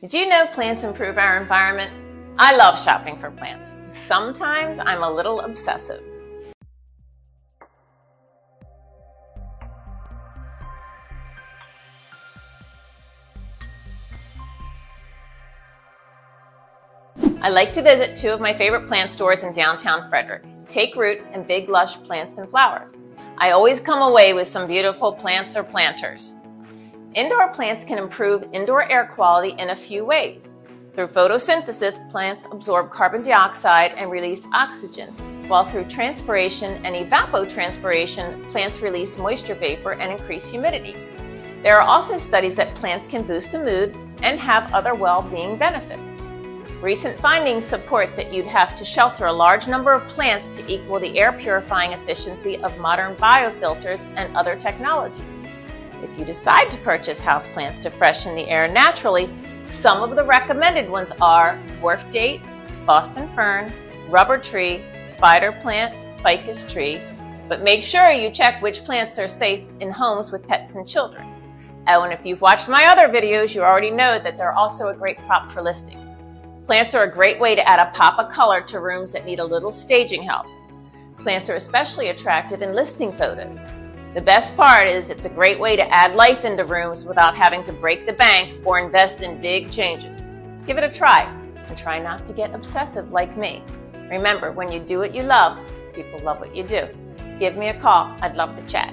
Did you know plants improve our environment? I love shopping for plants. Sometimes I'm a little obsessive. I like to visit two of my favorite plant stores in downtown Frederick, Take Root and Big Lush Plants and Flowers. I always come away with some beautiful plants or planters. Indoor plants can improve indoor air quality in a few ways. Through photosynthesis, plants absorb carbon dioxide and release oxygen, while through transpiration and evapotranspiration, plants release moisture vapor and increase humidity. There are also studies that plants can boost a mood and have other well-being benefits. Recent findings support that you'd have to shelter a large number of plants to equal the air purifying efficiency of modern biofilters and other technologies. If you decide to purchase houseplants to freshen the air naturally, some of the recommended ones are dwarf date, Boston fern, rubber tree, spider plant, ficus tree, but make sure you check which plants are safe in homes with pets and children. Oh, and if you've watched my other videos, you already know that they're also a great prop for listings. Plants are a great way to add a pop of color to rooms that need a little staging help. Plants are especially attractive in listing photos. The best part is it's a great way to add life into rooms without having to break the bank or invest in big changes. Give it a try and try not to get obsessive like me. Remember, when you do what you love, people love what you do. Give me a call. I'd love to chat.